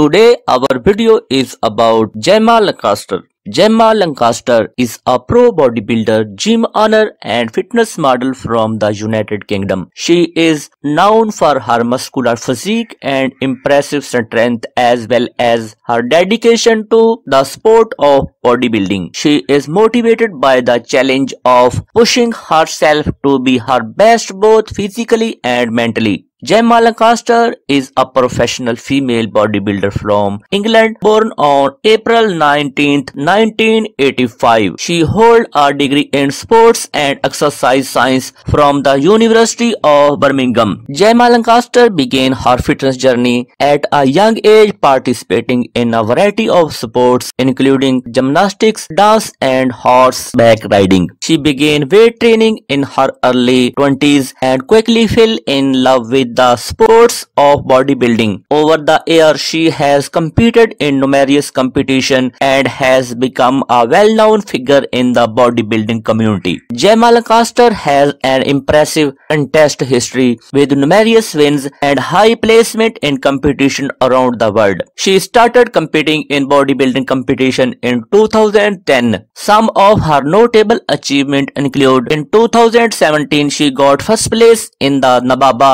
Today our video is about Gemma Lancaster. Gemma Lancaster is a pro bodybuilder, gym owner and fitness model from the United Kingdom. She is known for her muscular physique and impressive strength as well as her dedication to the sport of bodybuilding. She is motivated by the challenge of pushing herself to be her best both physically and mentally. Gemma Lancaster is a professional female bodybuilder from England born on April 19, 1985. She holds a degree in sports and exercise science from the University of Birmingham. Gemma Lancaster began her fitness journey at a young age participating in a variety of sports including gymnastics, dance and horseback riding. She began weight training in her early 20s and quickly fell in love with the sports of bodybuilding. Over the years, she has competed in numerous competitions and has become a well-known figure in the bodybuilding community. Gemma Lancaster has an impressive contest history with numerous wins and high placement in competition around the world. She started competing in bodybuilding competition in 2010. Some of her notable achievements include in 2017 she got first place in the NABBA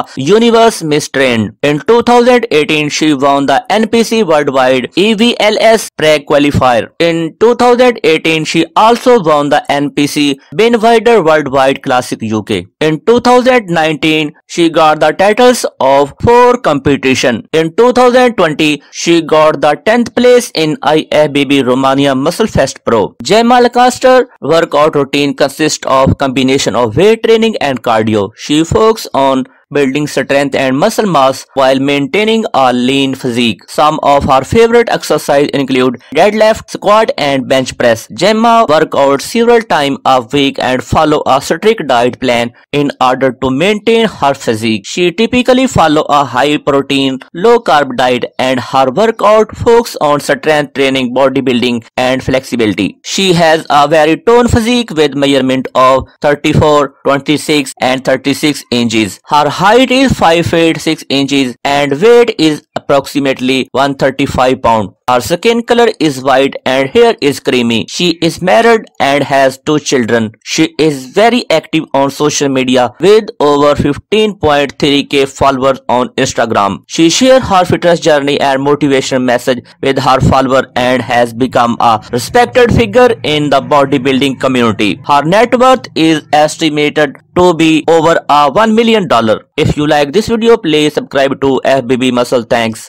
Universe Miss Trend. In 2018 she won the NPC Worldwide EVLS Pre-Qualifier. In 2018 she also won the NPC Ben Weider Worldwide Classic UK. In 2019 she got the titles of 4 competition. In 2020 she got the 10th place in IFBB Romania Muscle Fest Pro. Gemma Lancaster workout routine consists of combination of weight training and cardio. She focuses on building strength and muscle mass while maintaining a lean physique. Some of her favorite exercises include deadlift, squat and bench press. Gemma work out several times a week and follow a strict diet plan in order to maintain her physique. She typically follow a high protein, low carb diet and her workout focus on strength training, bodybuilding and flexibility. She has a very toned physique with measurement of 34, 26 and 36 inches. Her height is 5 feet 6 inches and weight is approximately 135 pound. Her skin color is white and hair is creamy. She is married and has two children. She is very active on social media with over 15.3k followers on Instagram. She shares her fitness journey and motivation message with her followers and has become a respected figure in the bodybuilding community. Her net worth is estimated to be over a $1 million. If you like this video, please subscribe to FBB Muscle. Thanks.